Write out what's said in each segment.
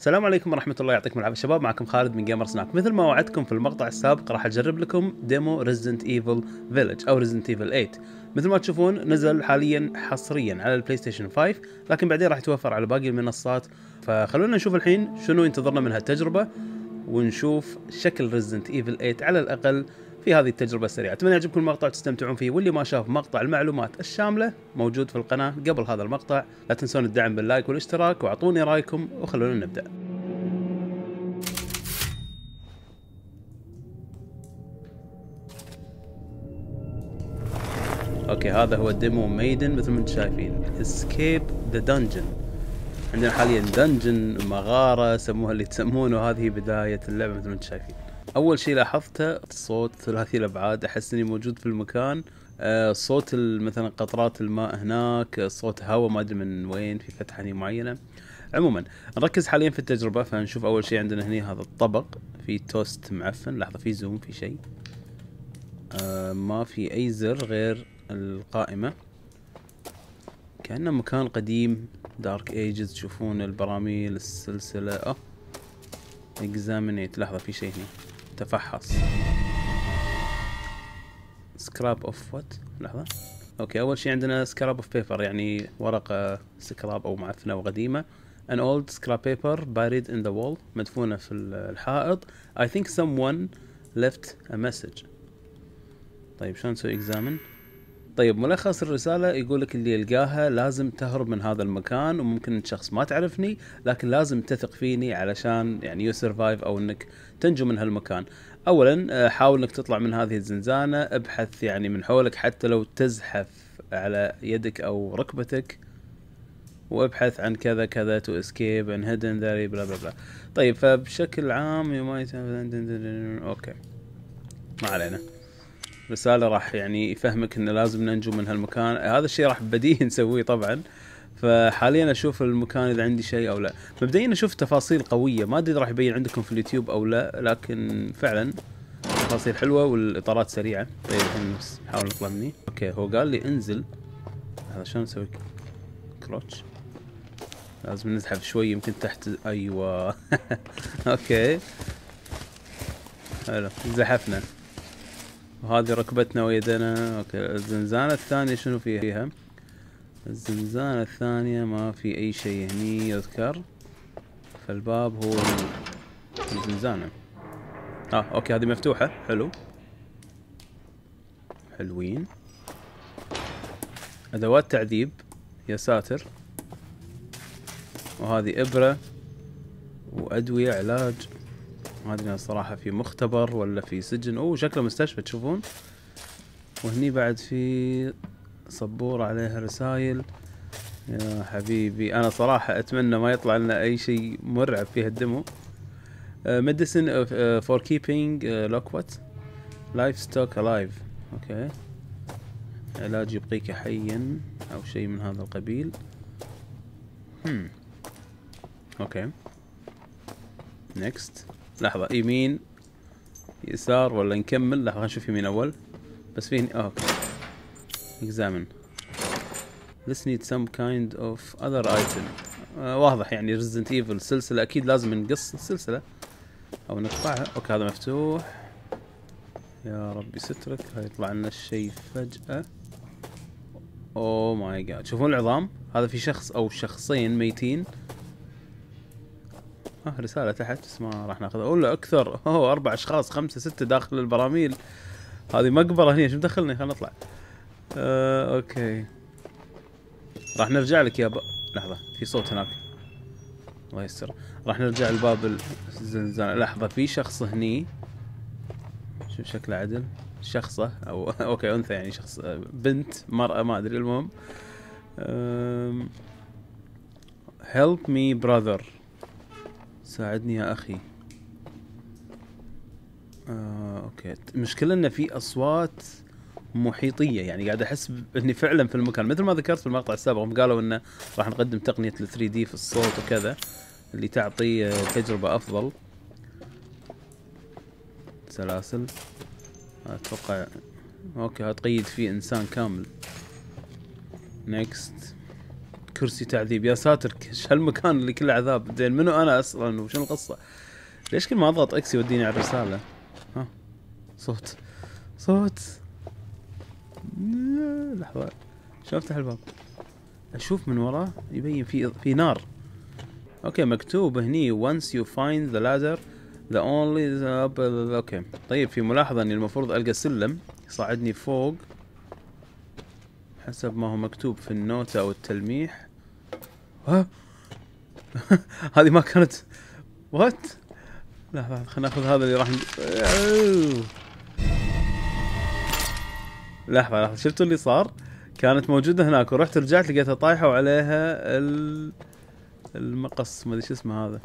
السلام عليكم ورحمة الله يعطيكم العافية. شباب معكم خالد من Gamer Snack مثل ما وعدتكم في المقطع السابق راح أجرب لكم demo Resident Evil Village أو Resident Evil 8 مثل ما تشوفون نزل حاليا حصريا على ال PlayStation 5 لكن بعدين راح يتوفر على باقي المنصات. فخلونا نشوف الحين شنو ينتظرنا من هالتجربة ونشوف شكل Resident Evil 8 على الأقل. في هذه التجربة السريعة. أتمنى يعجبكم المقطع وتستمتعون فيه. واللي ما شاف مقطع المعلومات الشاملة موجود في القناة. قبل هذا المقطع لا تنسون الدعم بال like والاشتراك واعطوني رأيكم وخلونا نبدأ. okay هذا هو ال demo Maiden مثل ما أنتم شايفين. escape the dungeon عندنا حاليا dungeon مغارة سموها اللي تسمونه. هذه بداية اللعبة مثل ما أنتم شايفين. أول شيء لاحظته صوت ثلاثي الأبعاد أحس إني موجود في المكان. آه صوت مثلا قطرات الماء هناك صوت هواء ما أدري من وين في فتحة هني معينة. عموما نركز حاليا في التجربة فنشوف أول شيء عندنا هني هذا الطبق. في توست معفن لحظة في zoom في شيء آه ما في أي زر غير القائمة. كأنه مكان قديم Dark Ages تشوفون البراميل السلسلة. آه examine it لحظة في شيء هنا تفحص. scrap of what لحظة. okay أول شيء عندنا scrap of paper يعني ورقة سكراب أو معفنة وقديمة. An old scrap paper buried in the wall مدفونة في الحائط. I think someone left a message. طيب شلون نسوي examine طيب ملخص الرسالة يقول لك اللي يلقاها لازم تهرب من هذا المكان وممكن انت شخص ما تعرفني لكن لازم تثق فيني علشان يعني you survive أو إنك تنجو من هالمكان. اولا حاول إنك تطلع من هذه الزنزانة ابحث يعني من حولك حتى لو تزحف على يدك أو ركبتك وابحث عن كذا كذا to escape and hidden there بلا بلا بلا. طيب فبشكل عام you might أوكي ما علينا. رساله راح يعني يفهمك إنه لازم ننجو من هالمكان. هذا الشيء راح بديهي نسويه طبعا. فحاليا أشوف المكان إذا عندي شيء أو لا. مبدئيا أشوف تفاصيل قوية. ما أدري راح يبين عندكم في اليوتيوب أو لا لكن فعلا تفاصيل حلوة والإطارات سريعة. طيب الحين نحاول نطلع مني. okay هو قال لي انزل. هذا شلون نسوي؟ crouch. لازم نزحف شوي يمكن تحت. أيوه. okay. حلو. زحفنا. وهذه ركبتنا ويدنا. okay الزنزانة الثانية شنو فيها؟ الزنزانة الثانية ما في أي شيء هني يذكر. فالباب هو الزنزانة. آه okay هذه مفتوحة. حلو. حلوين. أدوات تعذيب. يا ساتر. وهذه إبرة. وأدوية علاج. ما أدري الصراحة في مختبر ولا في سجن. أوه شكله مستشفى تشوفون. وهني بعد في سبورة عليها رسايل. يا حبيبي أنا صراحة أتمنى ما يطلع لنا أي شيء مرعب في هالدمو. ميديسن فور كيبينج لوك وات لايف ستوك الايف أوكي. علاج يبقيك حيا أو شيء من هذا القبيل. هم. أوكي. نيكست لحظة. يمين يسار ولا نكمل؟ لحظة نشوف يمين أول. بس فيه. أوكي examine. This needs some kind of other item. آه واضح يعني Resident Evil. سلسلة أكيد لازم نقص السلسلة. أو نقطعها. okay هذا مفتوح. يا ربي سترك. هيطلع لنا الشيء فجأة. oh my god شوفون العظام؟ هذا في شخص أو شخصين ميتين. آه رسالة تحت بس ما راح ناخذها. ولا أكثر اوه أربع أشخاص خمسة ستة داخل البراميل. هذه مقبرة هنا شو مدخلني؟ خلينا نطلع. آه okay. راح نرجع لك يا ب... لحظة في صوت هناك. الله يستر. راح نرجع لباب الزنزانة لحظة في شخص هني. شوف شكله عدل؟ شخصة أو okay أنثى يعني شخص بنت مرأة ما أدري المهم. help me brother. ساعدني يا أخي. آه، okay. المشكلة إن في أصوات محيطية. يعني قاعد أحس إني فعلا في المكان. مثل ما ذكرت في المقطع السابق هم قالوا إنه راح نقدم تقنية ال 3D في الصوت وكذا اللي تعطي تجربة أفضل. سلاسل. أتوقع okay هتقيد فيه إنسان كامل. next كرسي تعذيب. يا ساتر هالمكان اللي كله عذاب؟ زين منو أنا أصلا؟ وشنو القصة؟ ليش كل ما أضغط X يوديني على الرسالة؟ ها صوت صوت. لحظة شو أفتح الباب؟ أشوف من وراه يبين في في نار. okay مكتوب هني once you find the ladder the only the... okay. طيب في ملاحظة إني المفروض ألقى سلم يصعدني فوق حسب ما هو مكتوب في ال note أو التلميح. ها؟ هذه ما كانت what لحظة خلينا ناخذ هذا اللي راح. لحظة لحظة شفتوا اللي صار؟ كانت موجودة هناك ورحت رجعت لقيتها طايحة وعليها ال... المقص ما أدري شو اسمه هذا.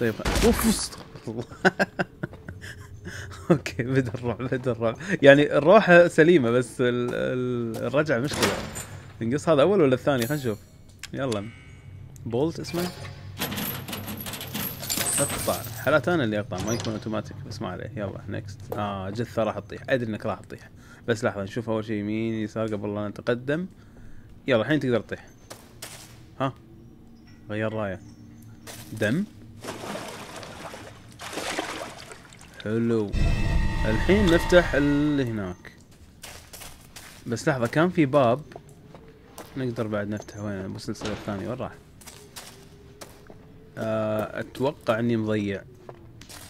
طيب أوف okay بدا الرعب بدا الرعب يعني الروحة سليمة بس ال... ال... الرجعة مشكلة. نقص هذا أول ولا الثاني؟ خلينا نشوف. يلا. بولت اسمه. أقطع. حالات أنا اللي أقطع؟ ما يكون أوتوماتيك. بس ما عليه. يلا نكست آه جثة راح تطيح. أدري إنك راح تطيح. بس لحظة نشوف أول شيء يمين يسار قبل لا نتقدم. يلا الحين تقدر تطيح. ها؟ غير راية. دم. حلو. الحين نفتح اللي هناك. بس لحظة كان في باب. نقدر بعد نفتح وين؟ المسلسل الثاني وين راح؟ أتوقع إني مضيع.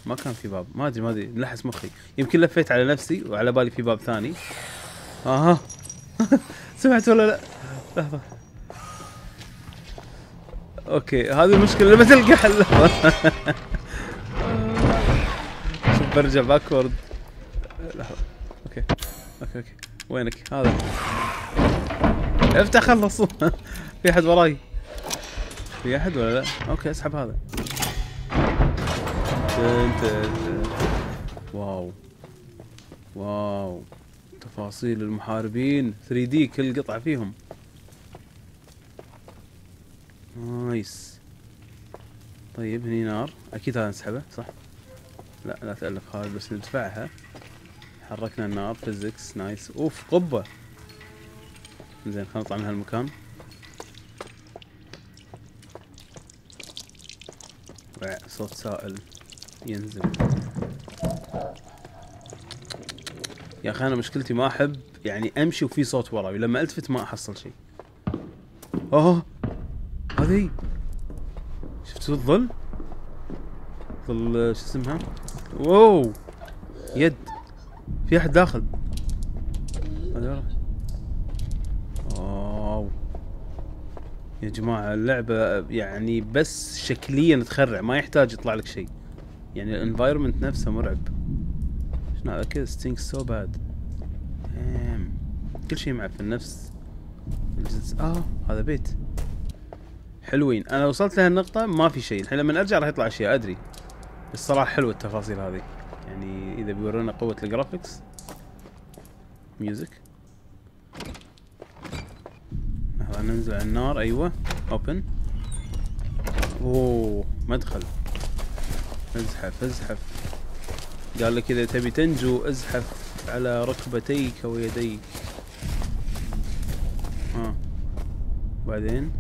ما كان في باب. ما أدري ما أدري. لحس مخي. يمكن لفيت على نفسي وعلى بالي في باب ثاني. آها. سمعت ولا لا؟ لحظة. أوكي هذه المشكلة لما تلقى حل شوف برجع backward لحظة. okay. okay okay. وينك؟ هذا. افتح خلص. في أحد وراي. في أحد ولا لا؟ okay اسحب هذا. wow. wow. تفاصيل المحاربين. 3D كل قطعة فيهم. nice. طيب هني نار. أكيد هذا نسحبه صح؟ لا لا تألف خالد بس ندفعها. حركنا النار physics nice. أوف قبة. زين خلينا نطلع من هالمكان. صوت سائل ينزل. يا أخي أنا مشكلتي ما أحب يعني أمشي وفي صوت وراي ولما ألتفت ما أحصل شيء. أوه! هذه؟ شفتوا الظل ظل؟ شو اسمها؟ wow! يد. في أحد داخل. wow يا جماعة اللعبة يعني بس شكليا تخرع ما يحتاج يطلع لك شيء. يعني ال environment نفسه مرعب. شنو؟ هذا كذا stinks so bad كل شيء معفن نفس الجزء آه هذا بيت. حلوين. أنا وصلت لهالنقطة ما في شيء. الحين لما أرجع راح يطلع اشياء أدري. الصراحة حلوة التفاصيل هذه. يعني إذا بيورونا قوة ال graphics music لحظة ننزل على النار. أيوه. open أوه مدخل. ازحف ازحف. قال لك إذا تبي تنجو ازحف على ركبتيك ويديك. ها آه. بعدين؟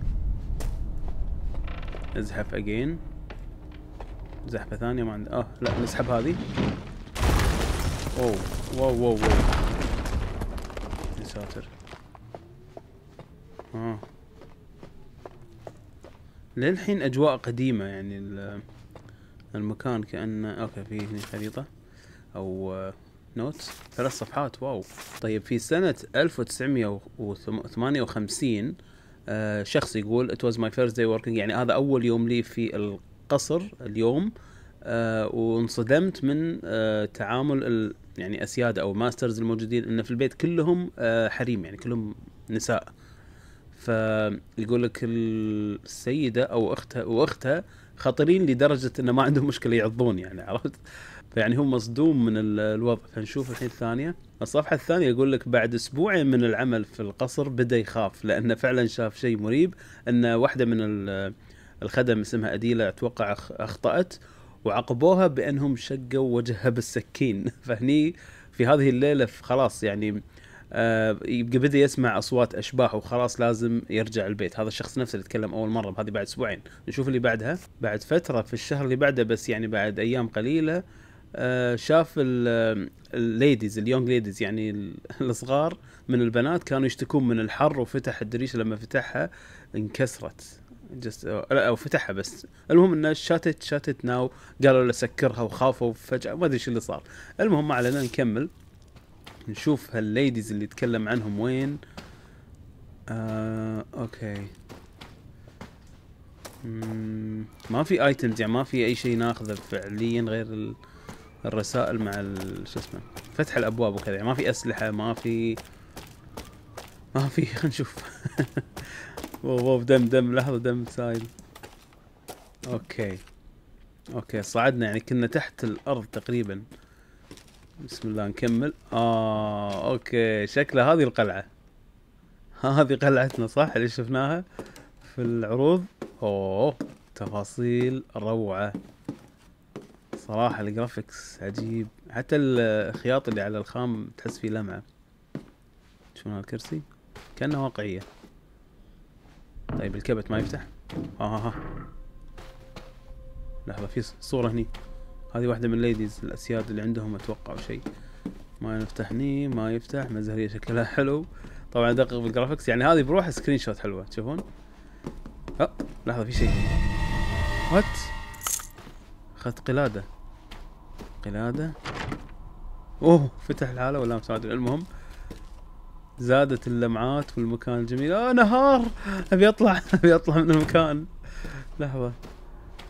ازحف again زحفة ثانية ما عندي آه لا نسحب هذه. أوه wow wow wow. يا ساتر. للحين أجواء قديمة يعني المكان كانه okay في هنا خريطة أو note ثلاث صفحات wow. طيب في سنة 1958 آه شخص يقول it was my first day working. يعني هذا أول يوم لي في القصر اليوم آه وانصدمت من آه تعامل ال يعني أسيادة أو masters الموجودين إن في البيت كلهم آه حريم يعني كلهم نساء. فيقول لك السيدة أو أختها وأختها خطرين لدرجة إنه ما عندهم مشكلة يعضون يعني عرفت؟ فيعني هو مصدوم من الوضع. فنشوف الحين الثانية. الصفحة الثانية يقول لك بعد أسبوعين من العمل في القصر بدأ يخاف لأنه فعلا شاف شيء مريب أن واحدة من الخدم اسمها أديلة أتوقع أخطأت وعاقبوها بأنهم شقوا وجهها بالسكين. فهني في هذه الليلة خلاص يعني يبقى بدأ يسمع أصوات أشباح وخلاص لازم يرجع البيت. هذا الشخص نفسه اللي تكلم أول مرة هذه بعد أسبوعين. نشوف اللي بعدها. بعد فترة في الشهر اللي بعده بس يعني بعد أيام قليلة آه شاف ال ladies ال young ladies يعني ال- الصغار من البنات كانوا يشتكون من الحر وفتح الدريشة لما فتحها انكسرت. just لا أو فتحها بس. المهم انه shut it shut it now قالوا له سكرها وخافوا فجأة. ما أدري شو اللي صار. المهم ما علينا نكمل. نشوف هال ladies اللي يتكلم عنهم وين. آه، okay. ما في items يعني ما في أي شيء ناخذه فعليا غير ال- الرسائل مع شو اسمه فتح الأبواب وكذا. يعني ما في أسلحة ما في ما في خلينا نشوف. wow دم دم لحظة دم سايل. okay. okay صعدنا يعني كنا تحت الأرض تقريبا. بسم الله نكمل. آه okay. شكلها هذه القلعة. هذه قلعتنا صح اللي شفناها في العروض؟ أوه تفاصيل روعة. صراحة ال graphics عجيب. حتى الخياط اللي على الخام تحس فيه لمعة. شلون هالكرسي؟ كانه واقعية. طيب الكبت ما يفتح؟ ها ها ها. لحظة في صورة هني. هذه واحدة من ال ladies الأسياد اللي عندهم أتوقع أو شيء. ما نفتح هني ما يفتح مزهرية شكلها حلو. طبعا دقق بال graphics يعني هذه بروح screenshot حلوة تشوفون؟ آه لحظة في شيء. what أخذت قلادة. قلادة. أوه فتح الحالة ولا عادل المهم زادت اللمعات والمكان الجميل. آه نهار! أبي أطلع أبي أطلع من المكان. لحظة.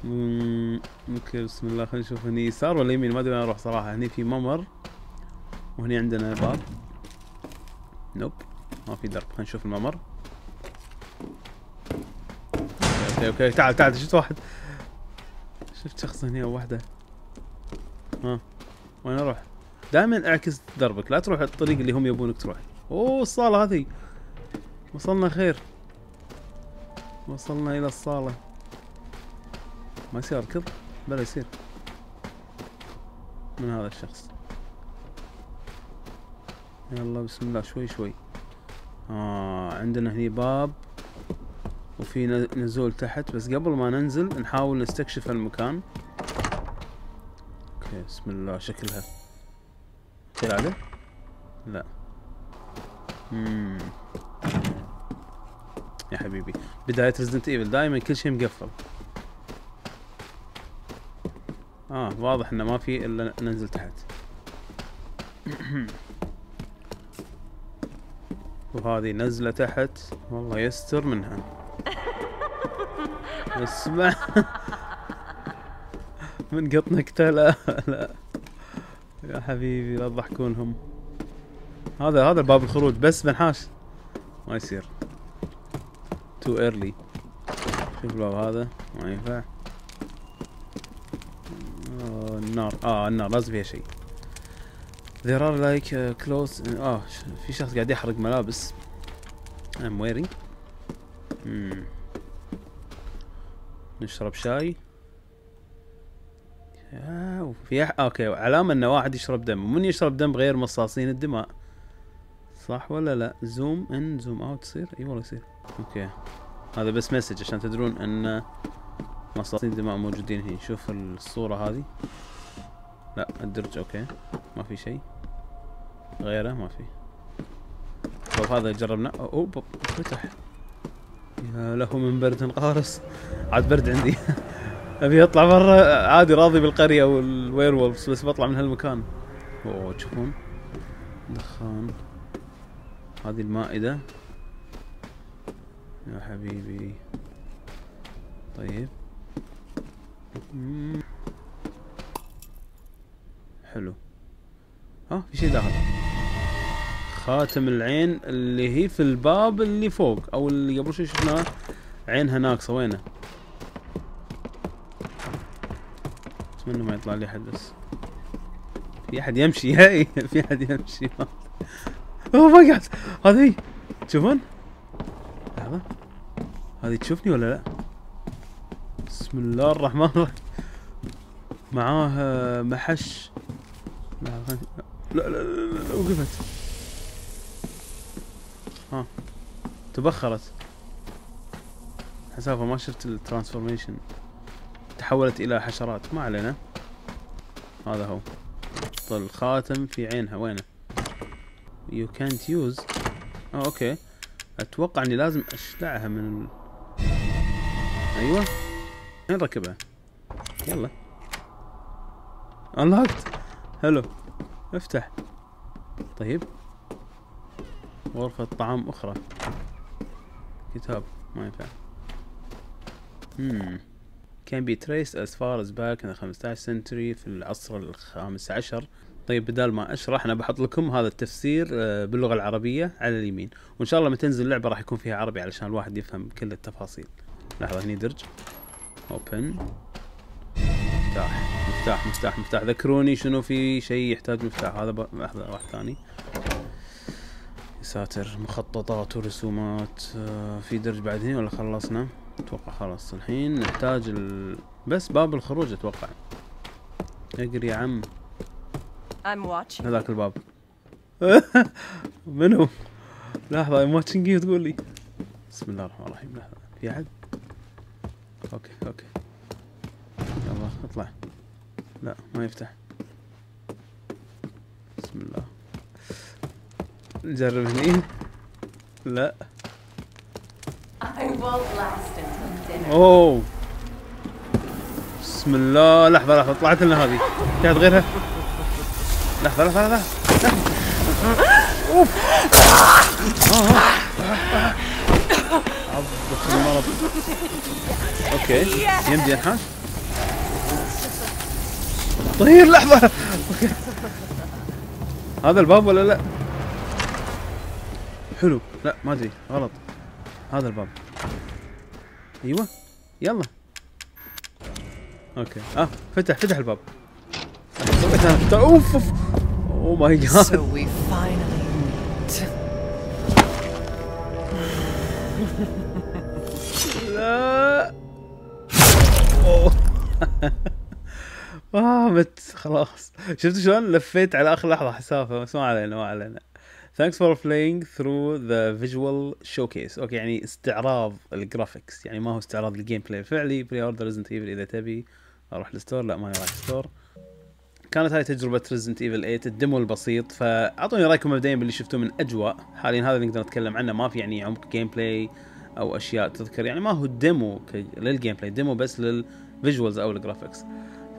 مم، okay بسم الله. خلينا نشوف هني يسار ولا يمين؟ ما أدري وين أروح صراحة. هني في ممر وهني عندنا باب. nope ما في درب. خلينا نشوف الممر. okay okay تعال تعال شفت واحد؟ شفت شخص هنا أو واحدة ها وين أروح؟ دائما اعكس دربك. لا تروح الطريق اللي هم يبونك تروح. أوه الصالة هذه وصلنا خير. وصلنا إلى الصالة. ما يصير اركض بلا يصير. من هذا الشخص. يلا بسم الله. شوي شوي. آه عندنا هني باب وفي نزول تحت. بس قبل ما ننزل نحاول نستكشف المكان. أوكي بسم الله. شكلها قلادة لا. مم. يا حبيبي. بداية Resident Evil دائما كل شيء مقفل. آه واضح إنه ما في إلا ننزل تحت. وهذه نزلة تحت. والله يستر منها. اسمع من قط نكتة لا. لا يا حبيبي لا تضحكونهم. هذا هذا باب الخروج. بس بنحاش ما يصير. too early شوف الباب هذا. ما ينفع. النار. آه النار لازم فيها شيء. There are like uh, clothes آه في شخص قاعد يحرق ملابس. I'm wearing. مم. نشرب شاي. وفي أح... okay علامة انه واحد يشرب دم. ومن يشرب دم غير مصاصين الدماء؟ صح ولا لا؟ zoom in zoom out يصير إي والله يصير. okay. هذا بس message عشان تدرون إن مصاصين الدماء موجودين هنا. شوف الصورة هذه. لا الدرج okay. ما في شيء. غيره ما في. طب هذا جربنا. اوه بب- فتح. يا له من برد قارس عاد برد عندي. أبي أطلع برا. عادي راضي بالقرية والوير وولفز بس بطلع من هالمكان. اوه تشوفون. دخان. هذه المائدة. يا حبيبي. طيب. حلو. ها في شيء داخل. خاتم العين اللي هي في الباب اللي فوق أو اللي قبل شوي شفناه. عينها ناقصه وينه أتمنى ما يطلع لي أحد بس. في أحد يمشي؟ هاي في أحد يمشي. اوه ماي جاد هذه تشوفون لحظه هذه تشوفني ولا لا؟ بسم الله الرحمن الرحيم. معاه محش. لا لا لا لا, لا, لا وقفت. ها تبخرت. حسافة ما شفت ال transformation. تحولت إلى حشرات. ما علينا. هذا هو. الخاتم في عينها. وينه؟ يو كانت يوز آه okay. أتوقع إني لازم اشلعها من ال... أيوه. وين ركبها؟ يلا. unlocked حلو. افتح. طيب. غرفة طعام أخرى. كتاب. ما ينفع. Hmm. Can be traced as far as back in the 15 century في العصر الخامس عشر. طيب بدال ما أشرح أنا بحط لكم هذا التفسير آه، باللغة العربية على اليمين. وإن شاء الله لما تنزل اللعبة راح يكون فيها عربي علشان الواحد يفهم كل التفاصيل. لحظة هني درج. اوبن مفتاح مفتاح مفتاح مفتاح. ذكروني شنو في شيء يحتاج مفتاح؟ هذا ب... لحظة واحد ثاني. يا ساتر مخططات ورسومات. آه، في درج بعد هنا ولا خلصنا؟ أتوقع خلاص الحين. نحتاج ال... بس باب الخروج أتوقع. اقري يا عم. I'm watching. هذاك الباب. منو؟ لحظة I'm watching تقول لي. بسم الله الرحمن الرحيم. لحظة. في أحد؟ okay okay. اطلع. لا ما يفتح. بسم الله. نجرب هني. لا. أوه. بسم الله. لحظة لحظة طلعت لنا هذه. كانت غيرها؟ لحظة لحظة لحظة. أوف. عضك المرض okay. يمدي أنحاش. طير لحظة. هذا الباب ولا لا؟ حلو. لا ما أدري. غلط. هذا الباب. أيوه. يلا. okay. آه فتح فتح الباب. سويت أنا فتح اوف اوف oh my God. لا. آه مت خلاص. شفت شلون لفيت على آخر لحظة حسافة؟ بس ما علينا ما علينا. Thanks for playing through the visual showcase. okay يعني استعراض ال graphics يعني ما هو استعراض ال gameplay الفعلي. Pre-order Resident Evil إذا تبي أروح ال store لا ماني رايح ال store كانت هاي تجربة Resident Evil 8 ال demo البسيط. فأعطوني رأيكم مبدئيا باللي شفتوه من أجواء. حاليا هذا اللي نقدر نتكلم عنه. ما في يعني عمق gameplay أو أشياء تذكر. يعني ما هو demo لل gameplay demo بس لل visuals أو ال graphics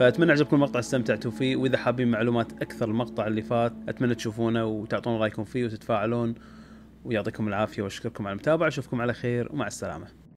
فأتمنى عجبكم المقطع استمتعتوا فيه. وإذا حابين معلومات أكثر المقطع اللي فات أتمنى تشوفونه وتعطون رأيكم فيه وتتفاعلون. ويعطيكم العافية وأشكركم على المتابعة أشوفكم على خير ومع السلامة.